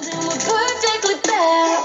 building, we're perfectly fair.